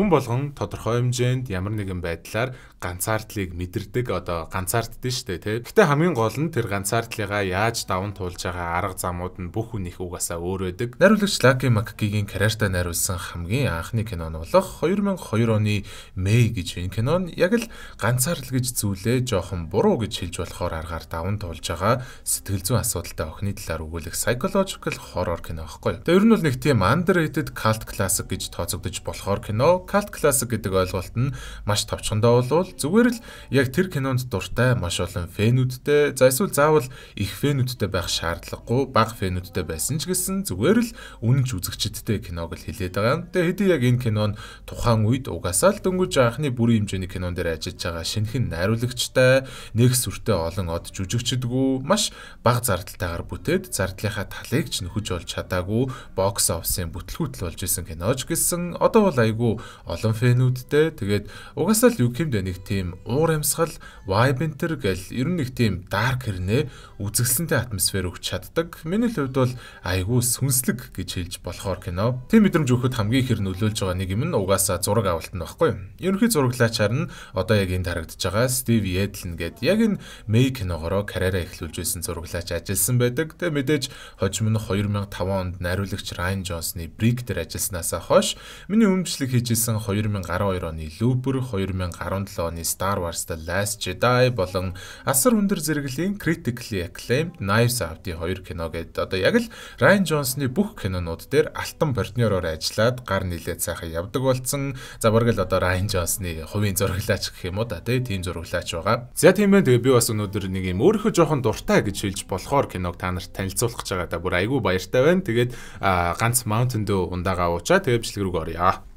хүн болгон тодорхой хэмжээнд ямар нэгэн байдлаар ганцаардлыг мэдэрдэг одоо ганцаарддээ штэ тий. Гэтэ хамгийн гол нь тэр ганцаардлыгаа яаж даван туулж байгаа арга замууд нь бүх хүнийх угаасаа өөр байдаг. Найруулагч Лаки Маккигийн карьертаа найруулсан хамгийн анхны кино нь болох 2002 оны Мэй гэж энэ кино нь яг л ганцаардл гэж зүйлээ жоохон буруу гэж хэлж болохоор аргаар даван туулж байгаа сэтгэл зүйн асуудалтай охины талаар өгүүлэх psychological horror кино байхгүй. Тэгээ ер нь бол нэг тийм underrated cult classic гэж тооцогдож болохоор кино cult classic гэдэг ойлголт нь маш товчхондоо болвол Зүгээр л яг тэр кинонд дуртай маш олон фэнүүдтэй за эсвэл заавал их фэнүүдтэй байх шаардлагагүй бага фэнүүдтэй байсан ч гэсэн зүгээр л үнэнч үзэгчдтэй киног л хилээд байгаа. Тэгээ хэдий яг энэ кино нь тухайн үед угаасаа л дөнгөж анхны бүрийн хэмжээний кинон дээр ажиллаж байгаа шинэхэн найруулагчтай нэг сүртэй олон од жүжигчдгүү маш бага зардалтайгаар бүтээд зардлынхаа талыг ч нөхөж олж чадаагүй бокс офисын бүтлгүүтэл болж исэн киноч гэсэн одоо бол айгүй олон фэнүүдтэй тэгээд угаасаа л хэмдэ нэг тийм уур амьсгал, vibe enter гэл ер нь нэг тийм dark хэрнээ үзэсгэлэнтэй атмосфер өгч чаддаг. Миний хувьд бол айгүй сүнслэг гэж хэлж болохоор кино. Тийм мэдрэмж өгөхөд хамгийн их нөлөөлж байгаа нэг юм нь угаасаа зураг авалт нь баггүй. Ерөнхий зураглаачаар нь одоо яг энд харагдаж байгаа Стив Едлен гээд яг энэ Мэй киногоороо карьераа эхлүүлж байсан зураглаач ажилласан байдаг. Тэгээ мэдээж хожим нь 2005 онд найруулагч Райан Джонсны Brick дээр ажилласнаас хойш миний өмчлөг хийжсэн 2012 оны Looper, 2017 оны Star Wars The Last Jedi болон асар өндөр зэрэглэлийн critically acclaimed Knives Out-ийн хоёр кино гээд одоо яг л Ryan Johnson-ы бүх кинонууд дээр алтан партнероор ажиллаад гар нилээд сайхан явдаг болсон. За бараг л одоо Ryan Johnson-ы хувийн зураглаач гэх юм уу да тийм зураглаач байгаа. За тийм байх тэгээ би бас өнөөдөр нэг юм өөрийнхөө жоохон дуртай гэж хэлж болохоор киног та нарт танилцуулах гэж байгаа да бүр айгүй баяртай байна. Тэгээд ганц Mountain Dew ундаага уучаа тэгээ бичлэг рүү оръё.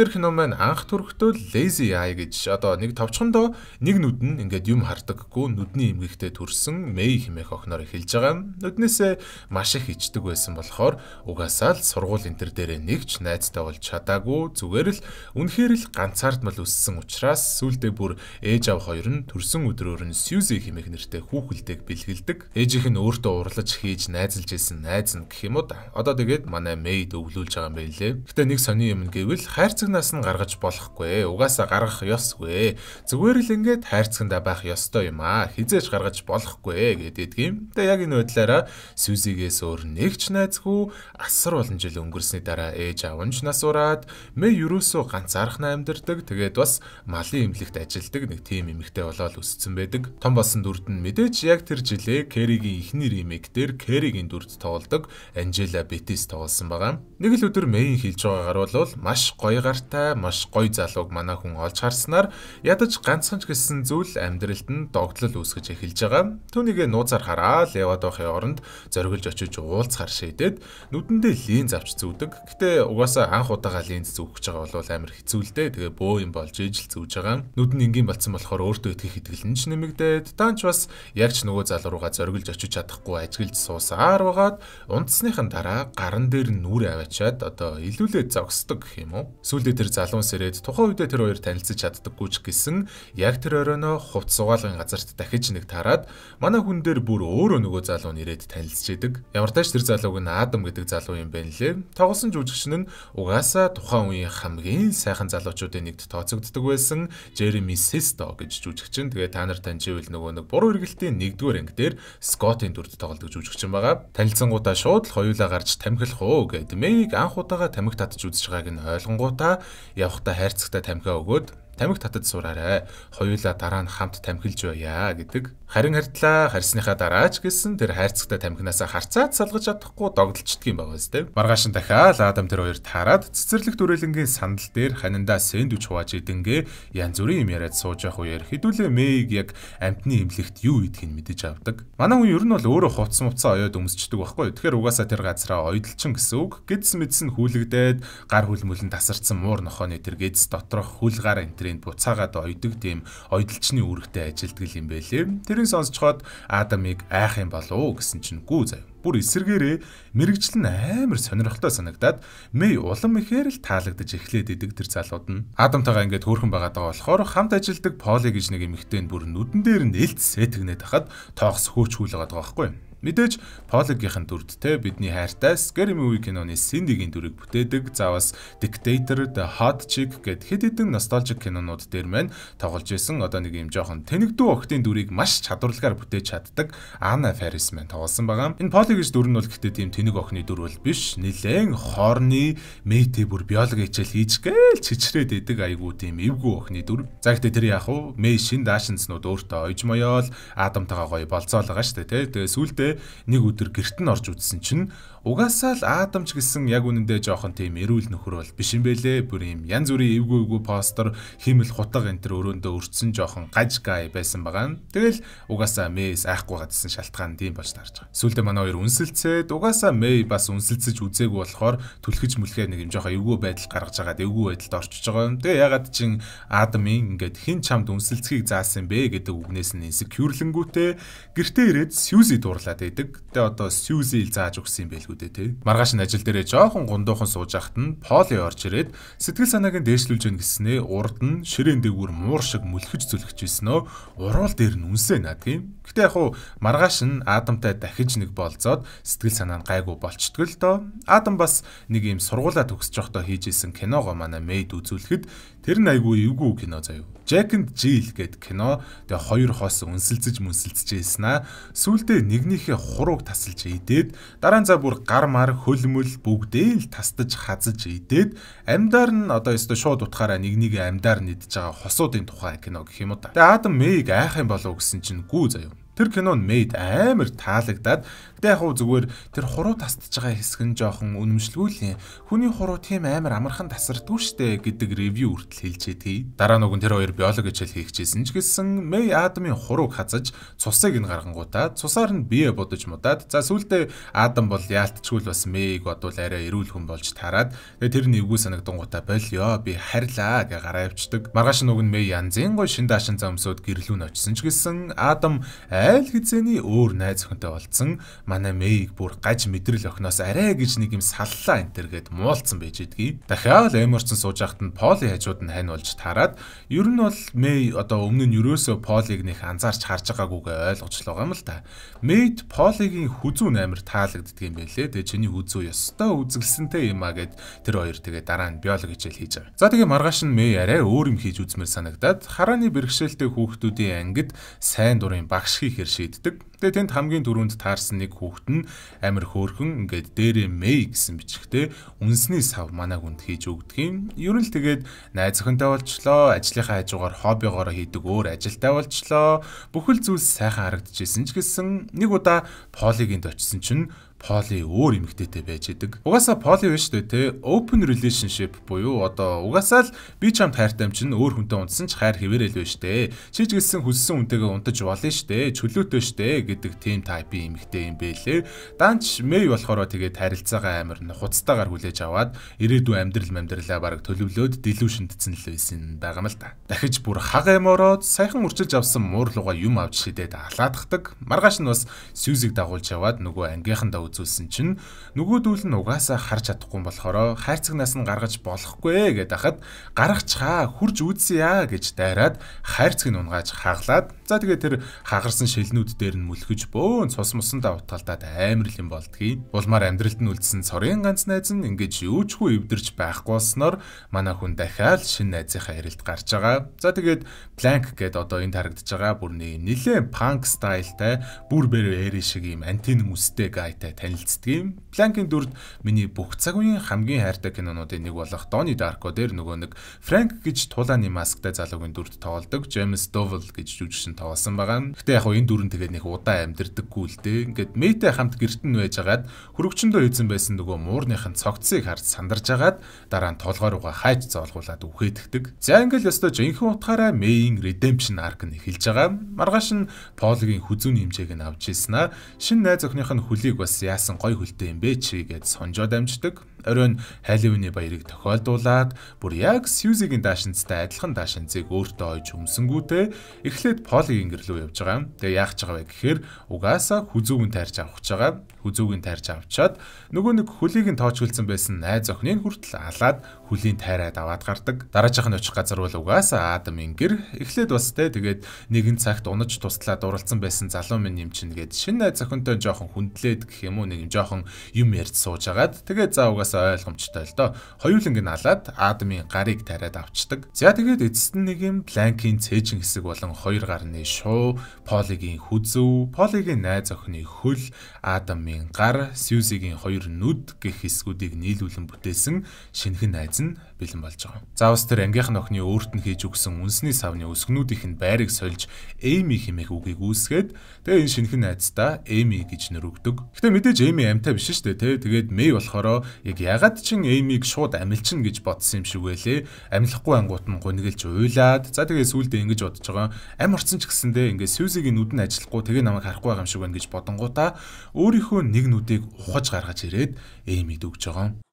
Тэгэхээр кино маань анх төрөхдөө lazy eye гэж одоо нэг товчхондоо нэг нүд нь ингээд юм хардаггүй нүдний эмгэгтэй төрсэн Мэй хэмээх охиноор эхэлж байгаа. Нүднээсээ маш их ичдэг байсан болохоор угаасаа л сургууль энэ төр дээрээ нэгч найзтай болж чадаагүй зүгээр л үнэхээр л ганцаардмал өссөн учраас сүулдэ бүр ээж аав хоёр нь төрсэн өдрөөр нь Сьюзи хэмээх нэртэй хүүхэлдэйг бэлгэлдэг. Ээжийнх нь өөртөө урлаж хийж найзалж исэн найз нь гэх юм уу да. Одоо тэгээд манай Мэйд өвлүүлж байгаа юм байлээ. Гэтэ нэг сони юм гэвэл хайрц хайрцагнаас нь гаргаж болохгүй. Угаасаа гаргах ёсгүй. Зүгээр л ингээд хайрцагнда байх ёстой юм аа. Хизээж гаргаж болохгүй гэдэг юм. Тэгээ яг энэ байдлаараа Сюзигээс өөр нэгч найзгүй асар олон жил өнгөрсний дараа ээж аав нь насураад мэ юусоо ганцаархнаа амьдардаг. Тэгээд бас малын эмнэлэгт ажилладаг нэг тим эмэгтэй болоод өссөн байдаг. Том болсон дүрд нь мэдээж яг тэр жилээ Кэригийн ихний ремейк дээр Кэригийн дүрд тоглодог Анжела Бетис тоглосон байгаа. Нэг л өдөр Мэйн хэлж байгаагаар бол маш гоё гартай маш гоё залууг манай хүн олж харснаар ядаж ганцхан ч гэсэн зүйл амьдралд нь догтлол үүсгэж эхэлж байгаа. Түүнийг нууцаар хараад яваад байхын оронд зориглож очиж уулзахар шийдээд нүдэндээ линз авч зүүдэг. Гэтэ угаасаа анх удаага линз зүүх гэж байгаа бол амар хэцүү л дээ. Тэгээ бөө юм болж ижил зүүж байгаа. Нүд нь энгийн болцсон болохоор өөртөө итгэх итгэл нь ч нэмэгдээд таанч бас яг ч нөгөө залуу руугаа зориглож очиж чадахгүй ажиглж суусаар байгаад унтсныхан дараа гаран дээр нүрэ аваачаад одоо илүүлээд зогсдог гэх юм уу. Сүүлдээ тэр залуун сэрээд тухайн үедээ тэр хоёр танилцаж чаддаггүй ч гэсэн яг тэр оройноо хувц сугаалгын газарт дахиж нэг тараад манай хүн дээр бүр өөрөө нөгөө залуу нэрээд танилцж идэг. Ямар тач тэр залууг нь Адам гэдэг залуу юм байна лээ. Тоглосон жүжигч нь угаасаа тухайн үеийн хамгийн сайхан залуучуудын нэгт тооцогддог байсан Jeremy Sisto гэж жүжигч нь. Тэгээ та нар таньживэл нөгөө нэг буруу эргэлтийн нэгдүгээр анги дээр Scott-ийн дүрд тоглодог жүжигч юм байгаа. Танилцсангуудаа шууд л хоёулаа гарч тамхилах уу гэд Мэг анх удаага тамхи татж үзэж байгааг нь ойлгонгуудаа явхдаа хайрцагтай тамхиа өгөөд тамхи татаж сураарай. Хоёулаа дараа нь хамт тамхилж байя гэдэг. Харин хардлаа харьсныхаа дараач гэсэн тэр хайрцагтай тамхинасаа харцаад салгаж чадахгүй догдолчдөг юм байгаа зү. Маргааш нь дахиад Адам тэр хоёр таарад цэцэрлэг дүрэлэнгийн сандал дээр ханиндаа сэндвич хувааж идэнгээ янз бүрийн юм яриад сууж явах үеэр хідүүлээ Мэг яг амтны имлэгт юу идгийг мэдэж авдаг. Манай хүн ер нь бол өөрөө хувцс мувцаа оёод өмсчдөг байхгүй. Тэгэхээр угаасаа тэр газараа ойдолчин гэсэн үг. Гэдс мэдсэн хүлэгдээд гар хүлмөлн тасарсан муур нохооны тэр гэдс доторх хүл гар энтрийн буцаагаад ойдог тийм ойдолчны үүрэгтэй ажилтгал юм байлээ. Тэр тэрийг сонсцоход Адамыг айх юм болов уу гэсэн чинь гүү заяа. бүр эсэргээрээ мэрэгчлэн амар сонирхолтой санагдаад Мэй улам ихээр л таалагдж эхлээд идэг тэр залууд нь. Адамтайгаа ингээд хөөрхөн байгаа болохоор хамт ажилдаг Поли гэж нэг эмэгтэй нь бүр нүдэн дээр нь элт сэтгнээд хахад тоогс хөөчгүүл байгаа байхгүй Мэдээж Полигийнхэн дүрдтэй бидний хайртай Scary Movie киноны Cindy-гийн дүрийг бүтээдэг. Заавас Dictator, The Hot Chick гэд хэд хэдэн nostalgic кинонууд дээр маань тоглож исэн одоо нэг юм жоохон тэнэгдүү охтын дүрийг маш чадварлагаар бүтээж чаддаг Anna Faris маань тоглосон байгаа. Энэ Poly гэж дүр нь бол гэхдээ тийм тэнэг охины дүр бол биш. Нилээн хорны мэйтэй бүр биологи хичээл хийж гээл чичрээд идэг айгуу тийм эвгүй охины дүр. За гэхдээ тэр яг уу Мэй шин даашинснууд өөртөө ойж моёол Адамтайгаа гоё болцоолгаа штэ тий. Тэгээ сүулдэ нэг өдөр гэрт нь орж үзсэн чинь Угаасаа л Адамч гэсэн яг үнэндээ жоохон тийм эрүүл нөхөр бол биш юм бэлээ. Бүр юм янз бүрийн эвгүй эвгүй постэр химэл хутга энэ төр өрөөндөө өрцсөн жоохон гаж гай байсан байгаа. Тэгэл угаасаа Мэйс айхгүй гадсан шалтгаан тийм болж тарж байгаа. Сүүлдээ манай хоёр үнсэлцээд угаасаа Мэй бас үнсэлцэж үзээгүй болохоор түлхэж мүлхээ нэг юм жоохон эвгүй байдал гаргаж байгаа. Эвгүй байдалд орчиж байгаа. Тэгээ ягаад чин Адамын ингээд хин чамд үнсэлцгийг заасан бэ гэдэг үгнээс нь инсекюрлэнгүүтээ гэртээ ирээд Сьюзи дуурлаад байдаг. Тэгээ одоо Сьюзи зааж өгсөн юм байл байлгүй дээ тий. Маргааш нь ажил дээрээ жоохон гундуухан сууж ахт нь Поли орж ирээд сэтгэл санааг нь дээшлүүлж гэн гэснээ урд нь ширээн дээгүүр муур шиг мүлхэж зүлхэж ирсэн өө уруул дээр нь үнсээ над тийм. Гэтэ яг хуу маргааш нь Адамтай дахиж нэг болцоод сэтгэл санаа нь гайгүй болчтгоо л доо. Адам бас нэг юм сургуулаа төгсөж явахдаа хийж исэн киногоо манай Мэйд үзүүлэхэд тэр нь айгүй эвгүй кино заяа. Jack and Jill гэд кино тэгээ хоёр хоос үнсэлцэж мүнсэлцэж ийсэн аа. Сүүлдээ нэгнийхээ хурууг тасалж идээд дараа нь за бүр гар мар хөлмөл бүгдээ л тастаж хазаж идээд амьдаар нь одоо ёстой шууд утгаараа нэгнийг амьдаар нь идж байгаа хосуудын тухай кино гэх юм уу та. Тэгээ Адам Мэйг айх юм болов гэсэн чинь гүү заяа. Тэр кино нь made амар таалагдаад Гэтэ яг хуу зүгээр тэр хуруу тасдж байгаа хэсэг нь жоохон юм. Хүний хуруу тийм амар амархан тасардгүй штэ гэдэг ревю хүртэл хэлжээ тий. Дараа нөгөө тэр хоёр биологи хичээл хийчихсэн ч гэсэн Мэй Адамын хурууг хазаж цусыг нь гаргангуудаа цусаар нь бие бодож мудаад за сүулдэ Адам бол яалтчгүй л бас Мэйг бодвол арай эрүүл хүн болж. Тэгээ тэр нэггүй санагдангуудаа болёо би харьлаа гэ гараа явцдаг. Маргааш нөгөө Мэй янзын гой шин даашин замсууд гэрлүүн очсон ч гэсэн Адам айл хизээний өөр найз охинтой болцсон манай Мэйг бүр гаж мэдрэл охноос арай гэж нэг юм саллаа энэ төр гэд муулцсан байж идгийг. Дахиад Эмерсон сууж байхад нь Поли хажууд нь хань болж таарад ер нь бол Мэй одоо өмнө нь ерөөсөө Полиг нэх анзаарч харж байгаагүйгээ ойлгож л байгаа юм л та. Мэйд Полигийн хүзүү амар таалагддаг юм байлээ. Тэгээ чиний хүзүү ёстой үзгэлсэнтэй юм а гэд тэр хоёр тэгээ дараа нь биологи хичээл хийж байгаа. За тэгээ маргааш нь Мэй арай өөр юм хийж үзмээр санагдаад харааны бэрхшээлтэй хүүхдүүдийн ангид сайн дурын багш хийхээр шийддэг. Тэгээ тэнд хамгийн түрүүнд таарсан нэг хүүхэд нь амир хөөрхөн ингээд дээрээ Мэй гэсэн бичгтээ үнсний сав манай хүнд хийж өгдөг юм. Ер нь л тэгээд найз охинтой болчлоо, ажлынхаа хажуугаар хоббигоороо хийдэг өөр ажилтай болчлоо. Бүхэл зүйлс сайхан харагдчихсэн ч гэсэн нэг удаа Полигийн очисон чинь поли өөр эмэгтэйтэй байж идэг. Угаасаа поли биш үү те open relationship буюу одоо угаасаа л би чамд хайртай юм чинь өөр хүнтэй унтсан ч хайр хэвээрэл байж тээ. Чи ч гэсэн хүссэн хүнтэйгээ унтаж болно штэ. Чөлөөтэй штэ гэдэг team type-ийн эмэгтэй юм бэлээ. Данч Мэй болохоор тэгээд харилцаагаа амар хуцтаагаар хүлээж аваад ирээдүйн амьдрал амьдралаа баг төлөвлөөд delusionдсэн л байсан байгаа юм л та. Дахиж бүр хага юм ороод сайхан урчилж авсан муурлууга юм авч шидэд алаадахдаг. Маргааш нь бас Сьюзиг дагуулж яваад нөгөө ангийнхандаа үзүүлсэн чинь нөгөөдүүл нь угаасаа харж чадахгүй болохоор хайрцагнаас нь гаргаж болохгүй гэд ахад гаргачихаа хурж үзье гэж дайраад хайрцаг нь унгааж хаглаад за тэгээ тэр хагарсан шилнүүд дээр нь мүлхэж бөөн цус мусандаа утгалдаад амар л юм болдгийг. Улмаар амьдралд нь үлдсэн цорын ганц найз нь ингэж юучгүй эвдэрч байхгүй болсноор манай хүн дахиад шинэ найзынхаа ярилд гарч байгаа. За тэгээд Plank гэд одоо энд харагдаж байгаа бүр нэг нэлээд punk стайлтай бүр бэр эри шиг юм антин мүстэй гайтай танилцдаг юм. Планкийн дүрд миний бүх цаг үеийн хамгийн хайртай кинонуудын нэг болох Donnie Darko дээр нөгөө нэг Frank гэж тулааны масктай залуугийн дүрд тоглодог James Dovell гэж жүжигчин тоглосон байгаа. Гэтэ яг энэ дүрэн тэгээд нэг удаан амьдэрдэггүй л дээ. Ингээд Мэйтэй хамт гэрт нь байжгаад хөрөгчөндөө эзэн байсан нөгөө муурныхын цогцыг харж сандарж агаад дараа нь толгой руугаа хайж зоолгуулад үхээдгдэг. За ингээл ёстой жинхэнэ утгаараа Мэйн redemption arc нь эхэлж байгаа. Маргааш нь Полгийн хүзүүний хэмжээг нь авч ийсэн аа. Шинэ найз охиных нь хөлийг бас яасан гой хөлтэй юм бэ чи гэд сонжоод амждаг. Оройн Халиуны баярыг тохиолдуулаад бүр яг Сьюзигийн даашинцтай адилхан даашинцыг өөртөө ойж өмсөнгүүтээ эхлээд Полигийн гэр рүү явж байгаа. Тэгээ яах гэж байгаа вэ гэхээр угаасаа хүзүүгэн тайрж авах гэж байгаа. Хүзүүгийн тайрж авчаад нөгөө нэг хөлийг нь тоочглсон байсан найз охиныг хүртэл алаад хөлийн тайраад аваад гардаг. Дараачих нь очих газар бол угаасаа Адамын гэр. Эхлээд бас те тэгээд нэгэн цагт унаж туслаад уралцсан байсан залуу минь юм чинь гээд шинэ найз охинтой жоохон хүндлээд гэх юм уу нэг юм жоохон юм ярьж сууж агаад тэгээд за угаасаа ойлгомжтой л доо. Хоёуланг нь алаад Адамын гарыг тариад авчдаг. За тэгээд эцэст нь нэг юм Бланкийн цээжин хэсэг болон хоёр гарны шуу, Полигийн хүзүү, Полигийн найз охины хөл, Адам Адамын гар, Сьюзигийн хоёр нүд гэх хэсгүүдийг нийлүүлэн бүтээсэн шинэхэн найз нь бэлэн болж байгаа. Заавс тэр ангийнхан охины өөрт нь хийж өгсөн үнсний савны өсгнүүдийнх нь байрыг сольж Эми хэмээх үгийг үүсгээд тэгээ энэ шинэхэн найздаа Эми гэж нэр өгдөг. Гэтэ мэдээж Эми амтай биш шүү дээ, тэ. Тэгээд Мэй болохоор яг ягаад чин Эмиг шууд амилчин гэж бодсон юм шиг байлээ. Амилахгүй ангуут нь гунигэлж уйлаад за тэгээ сүулдэ ингэж бодож байгаа. Ам орцсон ч гэсэндээ ингээ Сьюзигийн нүд нь ажиллахгүй тэгээ намайг харахгүй байгаа юм шиг байна гэж бодонгуудаа өөрийнхөө нэг нүдийг ухаж гаргаж ирээд Эймид өгж байгаа.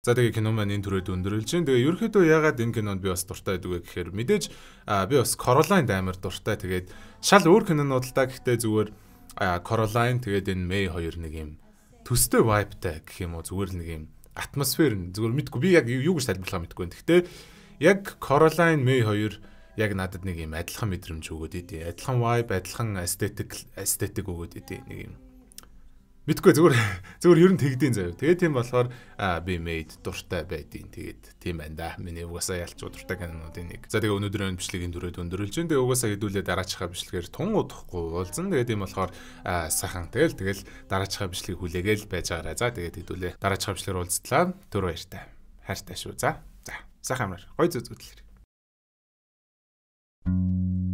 За тэгээ кино маань энэ төрөйд өндөрлж чинь. Тэгээ ерөөхдөө ягаад энэ кинонд би бас дуртай байдаг вэ гэхээр мэдээж би бас Coraline амар дуртай. Тэгээд шал өөр кинонууд л да гэхдээ зүгээр Coraline тэгээд энэ May хоёр нэг юм төстэй vibeтай гэх юм уу зүгээр л нэг юм атмосфер нь зүгээр мэдгүй би яг юу гэж тайлбарлахаа мэдгүй байна. Гэхдээ яг Coraline May хоёр яг надад нэг юм адилхан мэдрэмж өгөөд идэв. Адилхан vibe, адилхан aesthetic aesthetic өгөөд идэв нэг юм Мэдгүй зүгээр зүгээр ер нь тэгдэйн заяа. Тэгээд тийм болохоор би made дуртай байдیں۔ Тэгээд тийм байна да. Миний угаасаа ялч дуртай кинонуудын нэг. За тэгээ өнөөдрийн бичлэгийн дүрээд өндөрлж чинь тэгээ угаасаа хэдүүлээ дараачихаа бичлэгээр тун удахгүй уулзсан. Тэгээд тийм болохоор сайхан тэгэл тэгэл дараачихаа бичлэгийг хүлээгээл байж байгаарай. За тэгээд хэдүүлээ дараачихаа бичлэгээр уулзтлаа. Түр баяртай. Хайртай шүү. За. За. Сайхан амар. Гой зү зүтлэр. Thank you